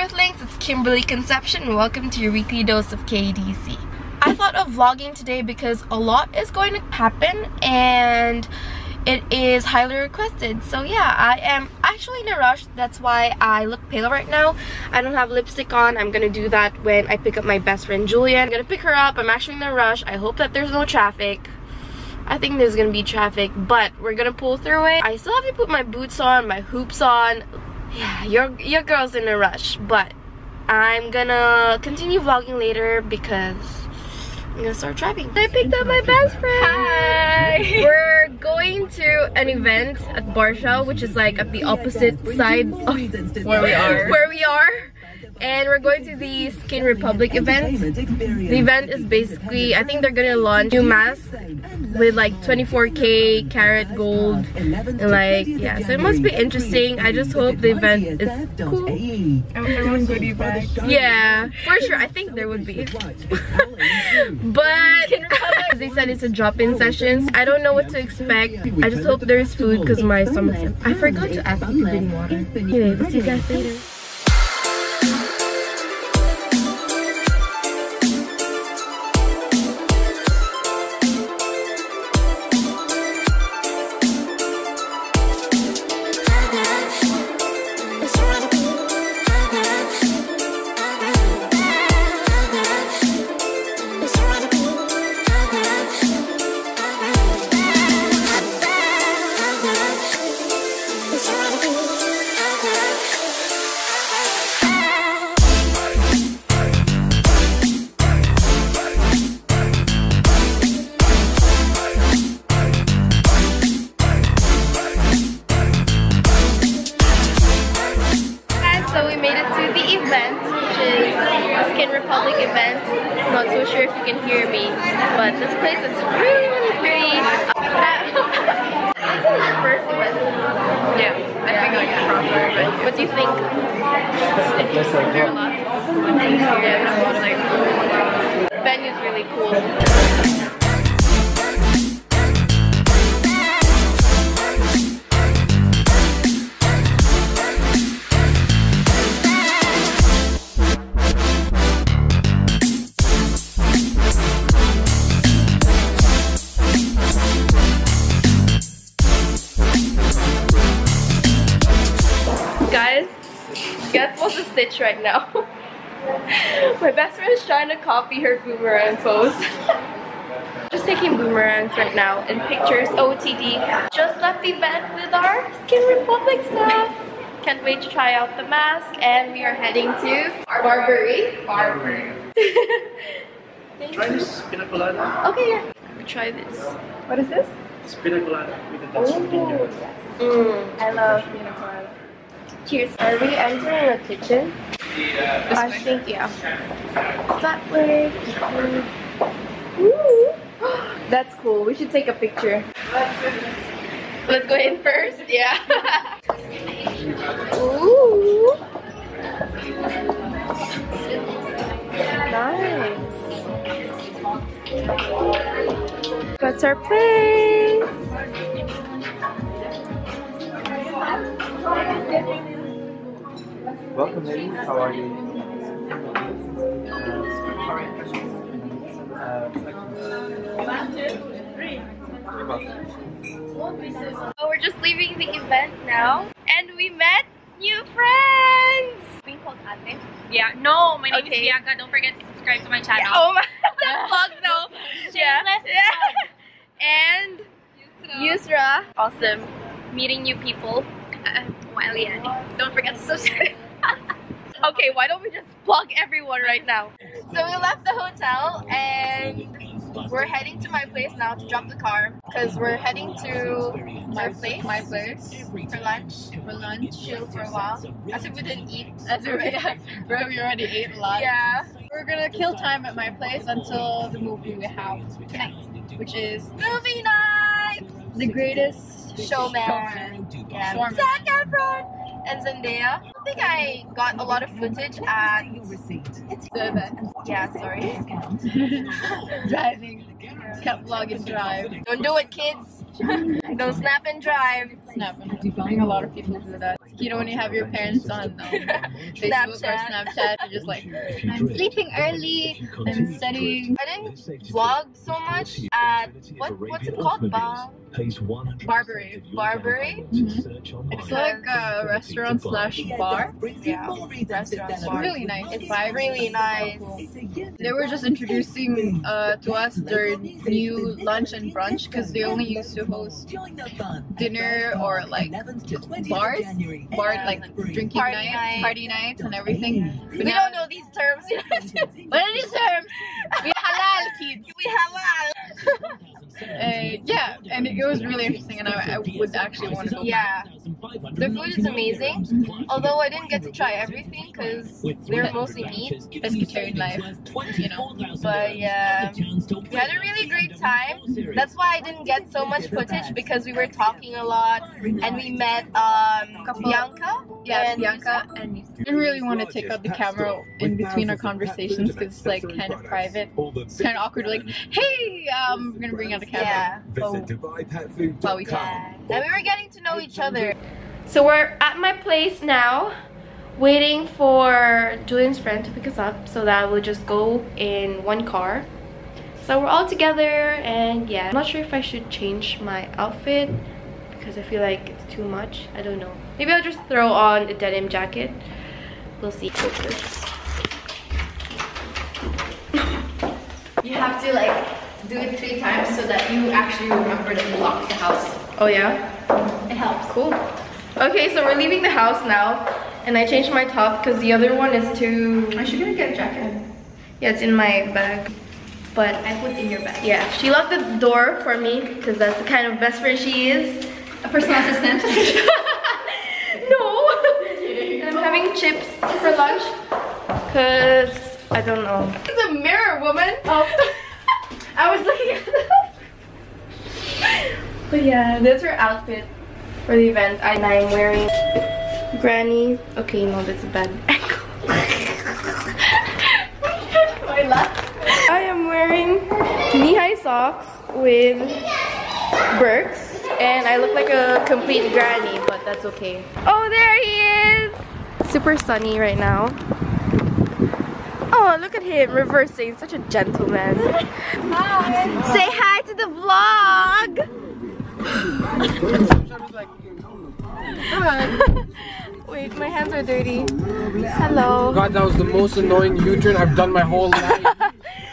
Earthlings, it's Kimberly Conception welcome to your weekly dose of KADC. I thought of vlogging today because a lot is going to happen and it is highly requested. So yeah, I am actually in a rush. That's why I look pale right now. I don't have lipstick on. I'm gonna do that when I pick up my best friend Julia. I'm gonna pick her up. I'm actually in a rush. I hope that there's no traffic. I think there's gonna be traffic, but we're gonna pull through it. I still have to put my boots on, my hoops on. Yeah, your, your girl's in a rush, but I'm gonna continue vlogging later because I'm gonna start driving. I picked up my best friend. Hi. We're going to an event at Barsha, which is like at the opposite side of where we are. Where we are. And we're going to the Skin Republic event. The event is basically, I think they're gonna launch new masks with like 24k carat gold. And like yeah so it must be interesting. I just hope the event is cool. Everyone goodie bag. yeah for sure. I think there would be. But they said it's a drop-in session. I don't know what to expect. I just hope there's food because my stomach's i forgot to ask if you bring water. Anyway we'll see you guys later the Skin Republic event. I'm not so sure if you can hear me, but this place is really, really pretty. this is your first event. Yeah, I think like proper event. What do you think? There are lots of a lot like Venue's really cool. Right now? My best friend is trying to copy her boomerang pose. Just taking boomerangs right now and pictures OTD. Just left the event with our Skin Republic stuff. Can't wait to try out the mask and we are heading to Barbary. Barbary. Thank Try you. this pina colada. Okay, yeah. We try this. What is this? It's pina colada with the Dutch Oh, yes. yes. Mm. I love pina colada. Cheers. Are we entering the kitchen? I think yeah. That way. Ooh. That's cool. We should take a picture. Let's go in first. Yeah. Ooh. Nice. That's our place. Welcome, ladies. How are you? Oh, we're just leaving the event now, and we met new friends. Being called Ate. Yeah, no, my name Okay. is Bianca. Don't forget to subscribe to my channel. Oh my, that plug though. yeah. Shameless and Yusra. Awesome. Meeting new people. Uh, Wiley Annie. Don't forget to subscribe. Okay, why don't we just plug everyone right now? So we left the hotel and we're heading to my place now to drop the car because we're heading to my place, my place for lunch. For lunch, chill for a while. As if we didn't eat. As if we, bro, we already ate a lot. Yeah. We're gonna kill time at my place until the movie we have tonight, which is Movie night. the greatest Showman. Yeah. Showman. Zac Efron and Zendaya. I think I got a lot of footage at event. yeah. Sorry. Driving. Can't vlog and drive. Don't do it, kids. Don't snap and drive. Snap. I think a lot of people do that. You know when you have your parents on um, Facebook or Snapchat. Snapchat, you're just like, I'm sleeping early, I'm studying. I didn't vlog so much at what what's it called? Ba- Barbary. Barbary? It's like a restaurant slash bar. Yeah. Restaurant It's bar. really nice. It's Vibes really nice. cool. They were just introducing uh, to us their new lunch and brunch because they only used to host dinner or like bars, bar like drinking Party nights, night. party nights, and everything. But We now- don't know these terms. What are these terms? We halal kids. we halal. Uh, yeah, and it was really interesting, and I, I would actually want to go. Yeah. The food is amazing. Although I didn't get to try everything because they're mostly meat. Pescatarian life, you know. But yeah, we had a really great time. That's why I didn't get so much footage because we were talking a lot and we met um, Bianca. Yeah, and Bianca and I didn't really want to take out the camera in between our conversations because it's like kind of private. It's kind of awkward. Like, hey, um, we're gonna bring out the camera. Yeah. Oh, while we talk. Yeah. And we were getting to know each other. So we're at my place now, waiting for Julian's friend to pick us up so that we'll just go in one car. So we're all together and yeah, I'm not sure if I should change my outfit because I feel like it's too much. I don't know. Maybe I'll just throw on a denim jacket. We'll see. You have to like do it three times so that you actually remember that you locked the house. Oh yeah? It helps. Cool. Okay, so we're leaving the house now and I changed my top because the other one is too... I should gonna get a jacket. Yeah, it's in my bag. But I put in your bag. yeah, she locked the door for me because that's the kind of best friend she is. A personal assistant. no! I'm having chips for lunch because I don't know. It's a mirror, woman! Oh. I was looking at it. But yeah, that's her outfit for the event. And I'm wearing granny. Okay, no, that's a bad angle. My. I am wearing knee-high socks with Birks, and I look like a complete granny, but that's okay. Oh, there he is! Super sunny right now. Oh, look at him reversing, such a gentleman. Hi. Say hi to the vlog. Wait, my hands are dirty. Hello. God, that was the most annoying U-turn I've done my whole life.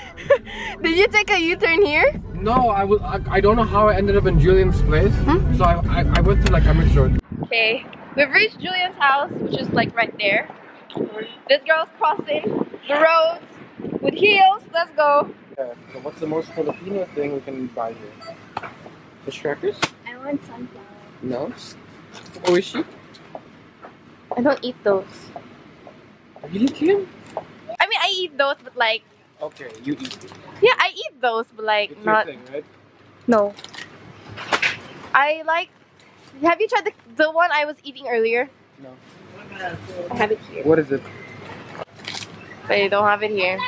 Did you take a U-turn here? No, I was. I, I don't know how I ended up in Julian's place. Hmm? So I, I, I went to like Emmett Road. Okay, we've reached Julian's house, which is like right there. This girl's crossing the roads with heels. Let's go. Yeah, so what's the most Filipino thing we can buy here? Fish crackers? I want sunflower. No. Oishi? I don't eat those. Really, Kim? I mean, I eat those, but like, Okay, you eat it. yeah, I eat those, but like, It's not. your thing, right? No. I like. Have you tried the the one I was eating earlier? No. I have it here, What is it? But I don't have it here.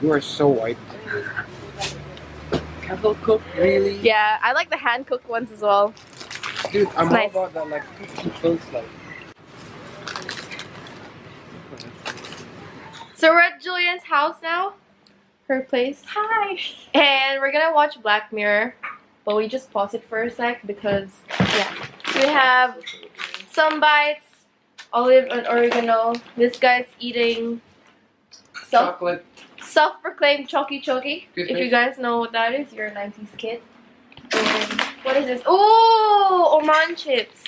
You are so white. Kettle cook, really? Yeah, I like the hand cooked ones as well. Dude, I'm all nice. about that like cooking feels like. So we're at Julian's house now, her place. Hi. And we're gonna watch Black Mirror, but we just pause it for a sec because yeah, we have some bites, olive and oregano. This guy's eating self Chocolate. self-proclaimed Choki Choki. Good If you guys know what that is, you're a 90s kid. And what is this? Oh, Oman chips.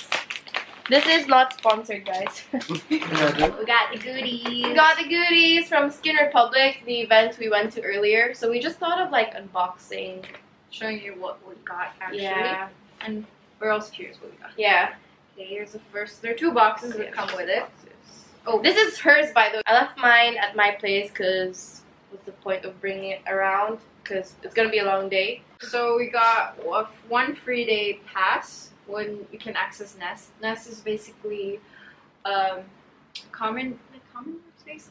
This is not sponsored, guys. We got the goodies. We got the goodies from Skin Republic, the event we went to earlier. So we just thought of like unboxing. Showing you what we got actually. Yeah. And we're also curious what we got. Yeah. Okay, here's the first. There are two boxes Yeah. that come with it. Oh, this is hers by the way. I left mine at my place because what's the point of bringing it around? Because it's gonna be a long day. So we got one free day pass when you can access Nest. Nest is basically um, common like common workspace.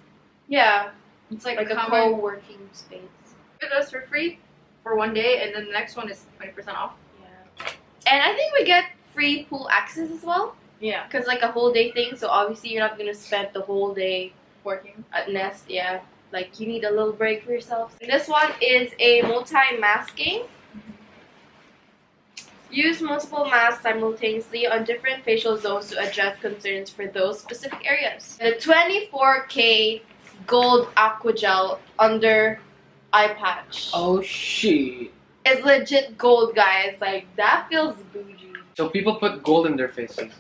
Yeah, It's like, like a common co-working space. with us for free for one day, and then the next one is twenty percent off. Yeah. And I think we get free pool access as well. Yeah. because like a whole day thing. So obviously you're not gonna spend the whole day Working. at Nest. Yeah, like you need a little break for yourself. This one is a multi-masking. Use multiple masks simultaneously on different facial zones to address concerns for those specific areas. The 24K Gold Aqua Gel under eye patch Oh shit. is legit gold, guys. Like that feels bougie. So people put gold in their faces.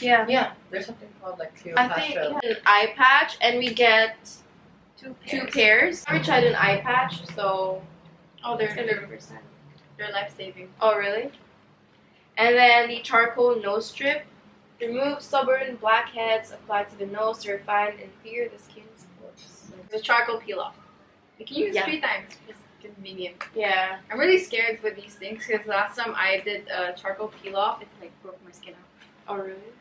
Yeah. Yeah, there's something called like I think yeah, an eye patch, and we get Two two pairs. pairs. I tried an eye patch, so Oh, they're be percent. they're life saving. Oh, really? And then the charcoal nose strip. Remove stubborn blackheads, apply to the nose to refine and clear the skin's pores. The charcoal peel off. You can use Yeah. three times. It's convenient. Yeah. I'm really scared with these things because last time I did a charcoal peel off, it like broke my skin out. Oh, really?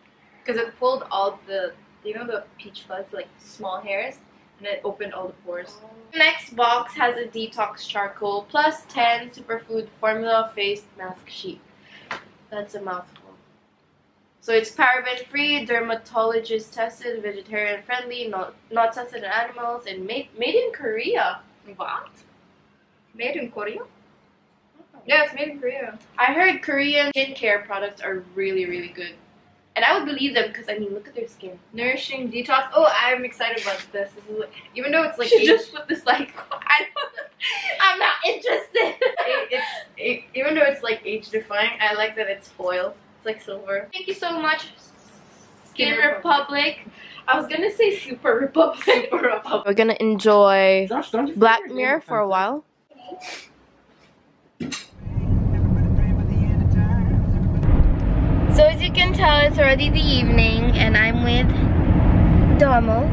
Because it pulled all the, you know, the peach fuzz, like small hairs, and it opened all the pores. Next box has a detox charcoal plus 10 superfood formula face mask sheet. That's a mouthful. So it's paraben free, dermatologist tested, vegetarian friendly, not not tested in animals, and made made in Korea. What? Made in Korea? Oh. Yeah, it's made in Korea. I heard Korean skincare products are really really good, and I would believe them because I mean look at their skin. Nourishing detox. Oh, I'm excited about this. This is even though it's like Should age, just put this like I don't, I'm not interested. it, it's it, even though it's like age defying, I like that it's foil. It's like silver. Thank you so much, Skin Skin Republic. I was gonna say Super Republic. Super Republic. We're gonna enjoy Josh, Black Mirror for a while. So as you can tell, it's already the evening, and I'm with Domo.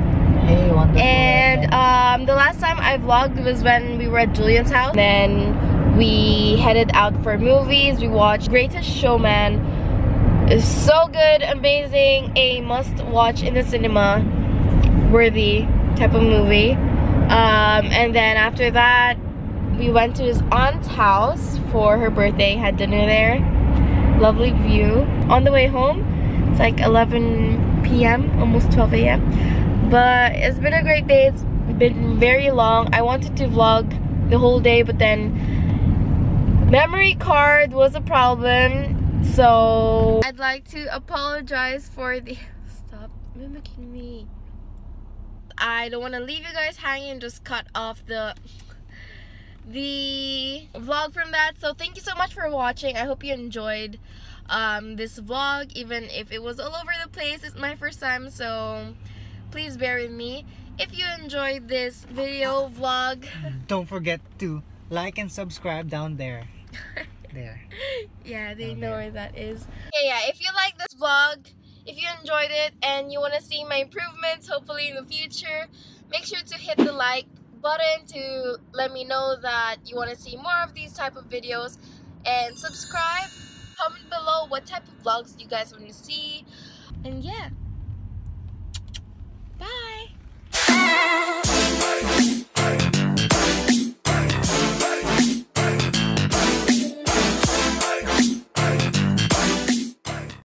Hey, wonderful. And um, the last time I vlogged was when we were at Julian's house. Then we headed out for movies. We watched Greatest Showman. It's so good, amazing, a must-watch in the cinema, worthy type of movie. Um, and then after that, we went to his aunt's house for her birthday. Had dinner there. Lovely view. On the way home, it's like 11 p.m., almost 12 a.m but it's been a great day. It's been very long. I wanted to vlog the whole day but then memory card was a problem. So i'd like to apologize for the stop mimicking me. I don't want to leave you guys hanging. Just cut off the the vlog from that so thank you so much for watching i hope you enjoyed um, this vlog even if it was all over the place it's my first time so please bear with me if you enjoyed this video vlog Don't forget to like and subscribe down there. There. yeah they Down know there. where that is yeah yeah if you like this vlog if you enjoyed it and you want to see my improvements hopefully in the future make sure to hit the like button to let me know that you want to see more of these type of videos. And subscribe. Comment below what type of vlogs you guys want to see. And yeah. Bye.